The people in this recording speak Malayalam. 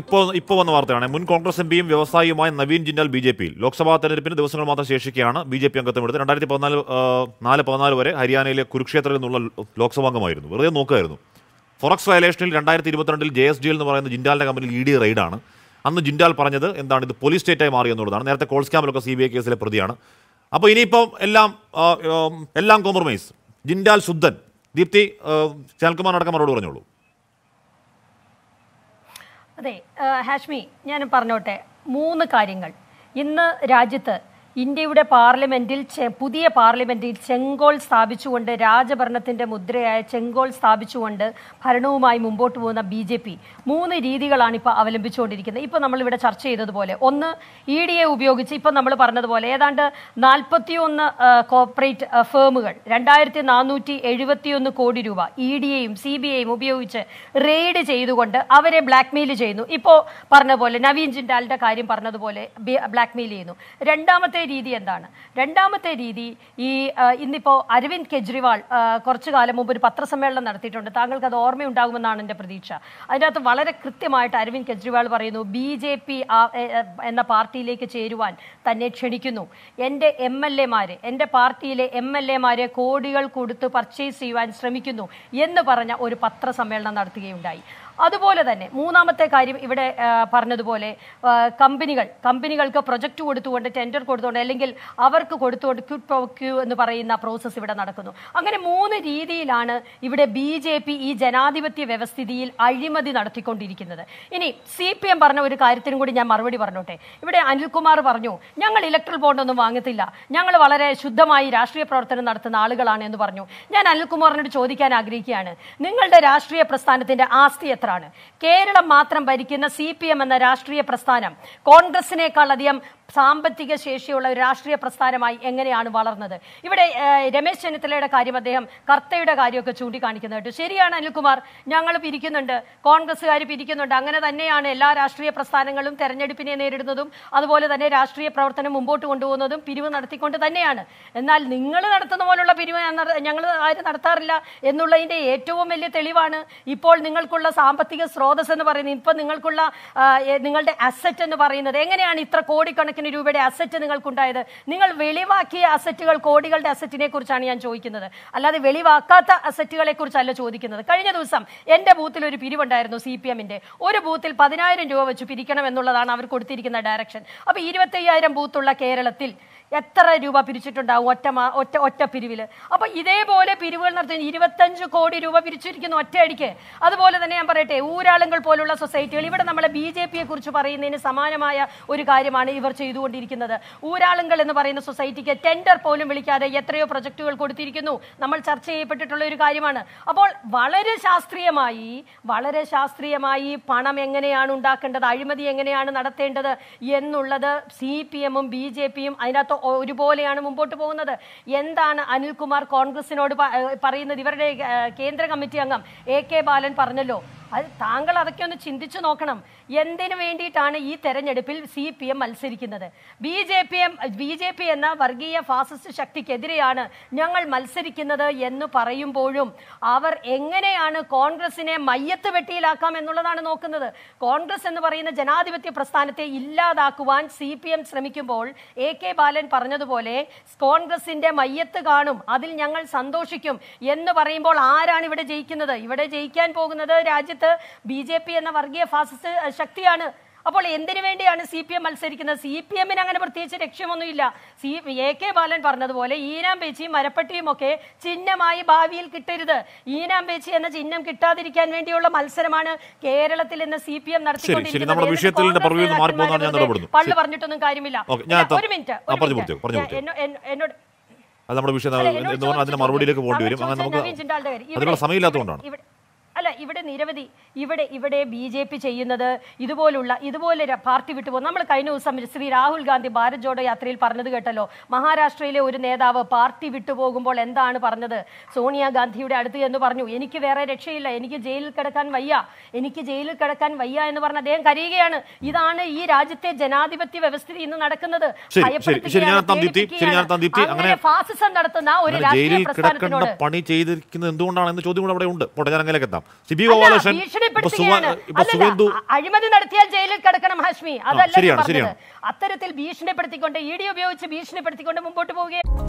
ഇപ്പോൾ ഇപ്പോൾ വന്ന വാർത്തയാണ്. മുൻ കോൺഗ്രസ് എം പിയും വ്യവസായിയുമായ നവീൻ ജിൻഡാൽ ബി ജെ പിയിൽ. ലോക്സഭാ തെരഞ്ഞെടുപ്പിന് ദിവസങ്ങൾ മാത്രം ശേഷിക്കുകയാണ് ബി ജെ പി അംഗത്വം എടുത്ത് രണ്ടായിരത്തി പതിനാല് നാല് പതിനാല് വരെ ഹരിയാനയിലെ കുരുക്ഷേത്രയിൽ നിന്നുള്ള ലോക്സഭാംഗമായിരുന്നു. വെറുതെ നോക്കുമായിരുന്നു ഫൊറക്സ് വയലേഷനിൽ രണ്ടായിരത്തി ഇരുപത്തിരണ്ടിൽ ജെ എസ് ഡി എന്ന് പറയുന്ന ജിൻഡാലിന്റെ കമ്പനിയിൽ ഇ ഡി റെയ്ഡാണ്. അന്ന് ജിൻഡാൽ പറഞ്ഞത് എന്താണ് ഇത് പോലീസ് സ്റ്റേറ്റായി മാറി എന്നുള്ളതാണ്. നേരത്തെ കോൾസ്കാമിലൊക്കെ സി ബി ഐ കേസിലെ പ്രതിയാണ്. അപ്പോൾ ഇനിയിപ്പം എല്ലാം എല്ലാം കോംപ്രമൈസ് ജിൻഡാൽ ശുദ്ധൻ ദീപ്തി ശാൽകുമാർ അടക്കം മറുപടി പറഞ്ഞോളൂ. അതെ ഹാഷ്മി ഞാൻ പറഞ്ഞോട്ടെ മൂന്ന് കാര്യങ്ങൾ. ഇന്ന് രാജ്യത്ത് ഇന്ത്യയുടെ പാർലമെന്റിൽ പുതിയ പാർലമെന്റിൽ ചെങ്കോൾ സ്ഥാപിച്ചുകൊണ്ട് രാജഭരണത്തിന്റെ മുദ്രയായ ചെങ്കോൾ സ്ഥാപിച്ചുകൊണ്ട് ഭരണവുമായി മുമ്പോട്ട് പോകുന്ന ബി ജെ പി. മൂന്ന് രീതികളാണ് ഇപ്പോൾ അവലംബിച്ചുകൊണ്ടിരിക്കുന്നത്. ഇപ്പോൾ നമ്മളിവിടെ ചർച്ച ചെയ്തതുപോലെ ഒന്ന് ഇ ഡി എ ഉപയോഗിച്ച് ഇപ്പോൾ നമ്മൾ പറഞ്ഞതുപോലെ ഏതാണ്ട് നാൽപ്പത്തിയൊന്ന് കോർപ്പറേറ്റ് ഫേമുകൾ രണ്ടായിരത്തി നാനൂറ്റി എഴുപത്തിയൊന്ന് കോടി രൂപ ഇ ഡി എയും സി ബി ഐയും ഉപയോഗിച്ച് റെയ്ഡ് ചെയ്തുകൊണ്ട് അവരെ ബ്ലാക്ക്മെയിൽ ചെയ്യുന്നു. ഇപ്പോൾ പറഞ്ഞ പോലെ നവീൻ ജിൻഡാലിന്റെ കാര്യം പറഞ്ഞതുപോലെ ബ്ലാക്ക്മെയിൽ ചെയ്യുന്നു. രണ്ടാമത്തെ രീതി എന്താണ്? രണ്ടാമത്തെ രീതി ഈ ഇന്നിപ്പോൾ ഇന്നിപ്പോ അരവിന്ദ് കെജ്രിവാൾ കുറച്ചു കാലം മുമ്പ് ഒരു പത്രസമ്മേളനം നടത്തിയിട്ടുണ്ട്. താങ്കൾക്ക് അത് ഓർമ്മയുണ്ടാകുമെന്നാണ് എന്റെ പ്രതീക്ഷ. അതിനകത്ത് വളരെ കൃത്യമായിട്ട് അരവിന്ദ് കെജ്രിവാൾ പറയുന്നു ബി ജെ പി എന്ന പാർട്ടിയിലേക്ക് ചേരുവാൻ തന്നെ ക്ഷണിക്കുന്നു. എന്റെ എം എൽ എമാരെ എന്റെ പാർട്ടിയിലെ എം എൽ എമാരെ കോടികൾ കൊടുത്ത് പർച്ചേസ് ചെയ്യുവാൻ ശ്രമിക്കുന്നു എന്ന് പറഞ്ഞ ഒരു പത്രസമ്മേളനം നടത്തുകയുണ്ടായി. അതുപോലെ തന്നെ മൂന്നാമത്തെ കാര്യം ഇവിടെ പറഞ്ഞതുപോലെ കമ്പനികൾ കമ്പനികൾക്ക് പ്രൊജക്റ്റ് കൊടുത്തുകൊണ്ട് ടെൻഡർ കൊടുത്തുകൊണ്ട് അല്ലെങ്കിൽ അവർക്ക് കൊടുത്തുകൊണ്ട് ക്യൂ പ്രോ ക്യൂ എന്ന് പറയുന്ന പ്രോസസ്സ് ഇവിടെ നടക്കുന്നു. അങ്ങനെ മൂന്ന് രീതിയിലാണ് ഇവിടെ ബി ജെ പി ഈ ജനാധിപത്യ വ്യവസ്ഥിതിയിൽ അഴിമതി നടത്തിക്കൊണ്ടിരിക്കുന്നത്. ഇനി സി പി എം പറഞ്ഞ ഒരു കാര്യത്തിനും കൂടി ഞാൻ മറുപടി പറഞ്ഞോട്ടെ. ഇവിടെ അനിൽകുമാർ പറഞ്ഞു ഞങ്ങൾ ഇലക്ട്രൽ ബോണ്ടൊന്നും വാങ്ങത്തില്ല. ഞങ്ങൾ വളരെ ശുദ്ധമായി രാഷ്ട്രീയ പ്രവർത്തനം നടത്തുന്ന ആളുകളാണ് എന്ന് പറഞ്ഞു. ഞാൻ അനിൽകുമാറിനോട് ചോദിക്കാൻ ആഗ്രഹിക്കുകയാണ്. നിങ്ങളുടെ രാഷ്ട്രീയ പ്രസ്ഥാനത്തിന്റെ ആസ്തി എത്രയാണ് കേരളം മാത്രം ഭരിക്കുന്ന സി പി എം എന്ന രാഷ്ട്രീയ പ്രസ്ഥാനം കോൺഗ്രസിനേക്കാൾ അധികം സാമ്പത്തിക ശേഷിയുള്ള ഒരു രാഷ്ട്രീയ പ്രസ്ഥാനമായി എങ്ങനെയാണ് വളർന്നത്? ഇവിടെ രമേശ് ചെന്നിത്തലയുടെ കാര്യം അദ്ദേഹം കർത്തയുടെ കാര്യമൊക്കെ ചൂണ്ടിക്കാണിക്കുന്നതായിട്ട്. ശരിയാണ് അനിൽകുമാർ ഞങ്ങൾ പിരിക്കുന്നുണ്ട് കോൺഗ്രസ്സുകാർ പിരിക്കുന്നുണ്ട്. അങ്ങനെ തന്നെയാണ് എല്ലാ രാഷ്ട്രീയ പ്രസ്ഥാനങ്ങളും തെരഞ്ഞെടുപ്പിനെ നേരിടുന്നതും അതുപോലെ തന്നെ രാഷ്ട്രീയ പ്രവർത്തനം മുമ്പോട്ട് കൊണ്ടുപോകുന്നതും പിരിവ് നടത്തിക്കൊണ്ട് തന്നെയാണ്. എന്നാൽ നിങ്ങൾ നടത്തുന്ന പോലുള്ള പിരിവ് ഞങ്ങൾ ആരും നടത്താറില്ല എന്നുള്ളതിന്റെ ഏറ്റവും വലിയ തെളിവാണ് ഇപ്പോൾ നിങ്ങൾക്കുള്ള സാമ്പത്തിക സ്രോതസ് എന്ന് പറയുന്നത് ഇപ്പം നിങ്ങൾക്കുള്ള നിങ്ങളുടെ അസറ്റ് എന്ന് പറയുന്നത്. എങ്ങനെയാണ് ഇത്ര കോടിക്കണക്കിന് രൂപയുടെ അസറ്റ് നിങ്ങൾക്കുണ്ടായത്? നിങ്ങൾ വെളിവാക്കിയ അസറ്റുകൾ കോടികളുടെ അസറ്റിനെ കുറിച്ചാണ് ഞാൻ ചോദിക്കുന്നത്. അല്ലാതെ വെളിവാക്കാത്ത അസറ്റുകളെ കുറിച്ചല്ല ചോദിക്കുന്നത്. കഴിഞ്ഞ ദിവസം എന്റെ ബൂത്തിൽ ഒരു പിരിവുണ്ടായിരുന്നു സി പി എമ്മിന്റെ ഒരു ബൂത്തിൽ പതിനായിരം രൂപ വെച്ച് പിരിക്കണം എന്നുള്ളതാണ് അവർ കൊടുത്തിരിക്കുന്ന ഡയറക്ഷൻ അപ്പോൾ ഇരുപത്തയ്യായിരം ബൂത്തുള്ള കേരളത്തിൽ എത്ര രൂപ പിരിച്ചിട്ടുണ്ടാവും ഒറ്റ ഒറ്റ ഒറ്റ പിരിവിൽ അപ്പോൾ ഇതേപോലെ പിരിവുകൾ നടത്തി ഇരുപത്തഞ്ച് കോടി രൂപ പിരിച്ചിരിക്കുന്നു ഒറ്റയടിക്ക്. അതുപോലെ തന്നെ ഞാൻ പറയട്ടെ ഊരാളുകൾ പോലുള്ള സൊസൈറ്റികൾ. ഇവിടെ നമ്മളെ ബി ജെ പിയെ കുറിച്ച് പറയുന്നതിന് സമാനമായ ഒരു കാര്യമാണ് ഇവർ ചെയ്തുകൊണ്ടിരിക്കുന്നത്. ഊരാളുകൾ എന്ന് പറയുന്ന സൊസൈറ്റിക്ക് ടെൻഡർ പോലും വിളിക്കാതെ എത്രയോ പ്രൊജക്റ്റുകൾ കൊടുത്തിരിക്കുന്നു. നമ്മൾ ചർച്ച ചെയ്യപ്പെട്ടിട്ടുള്ള ഒരു കാര്യമാണ്. അപ്പോൾ വളരെ ശാസ്ത്രീയമായി വളരെ ശാസ്ത്രീയമായി പണം എങ്ങനെയാണ് ഉണ്ടാക്കേണ്ടത് അഴിമതി എങ്ങനെയാണ് നടത്തേണ്ടത് എന്നുള്ളത് സി പി എമ്മും ബി ജെ പിയും അതിനകത്ത് ഒരുപോലെയാണ് മുമ്പോട്ട് പോകുന്നത്. എന്താണ് അനിൽകുമാർ കോൺഗ്രസിനോട് പറയുന്നത്? ഇവരുടെ കേന്ദ്ര കമ്മിറ്റി അംഗം എ കെ ബാലൻ പറഞ്ഞല്ലോ അത് താങ്കൾ അതൊക്കെ ഒന്ന് ചിന്തിച്ചു നോക്കണം. എന്തിനു വേണ്ടിയിട്ടാണ് ഈ തെരഞ്ഞെടുപ്പിൽ സി പി എം മത്സരിക്കുന്നത്? B J P M B J P എന്ന വർഗീയ ഫാസിസ്റ്റ് ശക്തിക്കെതിരെയാണ് ഞങ്ങൾ മത്സരിക്കുന്നത് എന്ന് പറയുമ്പോഴും അവർ എങ്ങനെയാണ് കോൺഗ്രസിനെ മയ്യത്ത് വെട്ടിയിലാക്കാം എന്നുള്ളതാണ് നോക്കുന്നത്. കോൺഗ്രസ് എന്ന് പറയുന്ന ജനാധിപത്യ പ്രസ്ഥാനത്തെ ഇല്ലാതാക്കുവാൻ സി പി എം ശ്രമിക്കുമ്പോൾ എ കെ ബാലൻ പറഞ്ഞതുപോലെ കോൺഗ്രസിന്റെ മയ്യത്ത് കാണും അതിൽ ഞങ്ങൾ സന്തോഷിക്കും എന്ന് പറയുമ്പോൾ ആരാണ് ഇവിടെ ജയിക്കുന്നത്? ഇവിടെ ജയിക്കാൻ പോകുന്നത് രാജ്യത്ത് ബി ജെ പി എന്ന വർഗീയ ഫാസിസ്റ്റ് ശക്തിയാണ്. അപ്പോൾ എന്തിനു വേണ്ടിയാണ് സി പി എം മത്സരിക്കുന്നത്? സി പി എമ്മിന് അങ്ങനെ പ്രത്യേകിച്ച് ലക്ഷ്യമൊന്നുമില്ല. സി എ കെ ബാലൻ പറഞ്ഞതുപോലെ ഈനാം പേച്ചിയും മരപ്പട്ടിയും ഒക്കെ ചിഹ്നമായി ഭാവിയിൽ കിട്ടരുത്. ഈനാം പേച്ചി എന്ന ചിഹ്നം കിട്ടാതിരിക്കാൻ വേണ്ടിയുള്ള മത്സരമാണ് കേരളത്തിൽ ഇന്ന് സി പി എം ശരി, പള്ളി പറഞ്ഞിട്ടൊന്നും കാര്യമില്ല. ഒരു മിനിറ്റ്. എന്നോട് അത് നമ്മുടെ വിഷയം അതിന്റെ മറുപടിയിലേക്ക് പോകേണ്ടി വരും. അങ്ങനെ നമുക്ക് അതിനുള്ള സമയമില്ലാത്തതുകൊണ്ടാണ്. ഇവിടെ- നിരവധി ഇവിടെ ഇവിടെ ബി ജെ പി ചെയ്യുന്നത് ഇതുപോലുള്ള ഇതുപോലെ പാർട്ടി വിട്ടുപോകും നമ്മൾ കഴിഞ്ഞ ദിവസം ശ്രീ രാഹുൽ ഗാന്ധി ഭാരത് ജോഡോ യാത്രയിൽ പറഞ്ഞത് കേട്ടല്ലോ. മഹാരാഷ്ട്രയിലെ ഒരു നേതാവ് പാർട്ടി വിട്ടുപോകുമ്പോൾ എന്താണ് പറഞ്ഞത്? സോണിയാഗാന്ധിയുടെ അടുത്ത് എന്ന് പറഞ്ഞു. എനിക്ക് വേറെ രക്ഷയില്ല എനിക്ക് ജയിലിൽ കിടക്കാൻ വയ്യ എനിക്ക് ജയിലിൽ കിടക്കാൻ വയ്യ എന്ന് പറഞ്ഞ അദ്ദേഹം കരയുകയാണ്. ഇതാണ് ഈ രാജ്യത്തെ ജനാധിപത്യ വ്യവസ്ഥിതി ഇന്ന് നടക്കുന്നത്. ഫാസിസം നടത്തുന്ന ഒരു രാഷ്ട്രീയ പ്രസ്ഥാനത്തിനോട് പണി ചെയ്തിരിക്കുന്നത് എന്തുകൊണ്ടാണ് എന്ന് ചോദ്യം കൂടെ അവിടെ ഉണ്ട് പൊട്ടജാനങ്ങളിലേക്ക് എത്താം. അഴിമതി നടത്തിയാൽ ജയിലിൽ കിടക്കണം ഹാഷ്മി. അതല്ല. അത്തരത്തിൽ ഭീഷണിപ്പെടുത്തിക്കൊണ്ട് ഇ ഡി ഉപയോഗിച്ച് ഭീഷണിപ്പെടുത്തിക്കൊണ്ട് മുമ്പോട്ട് പോവുകയാണ്.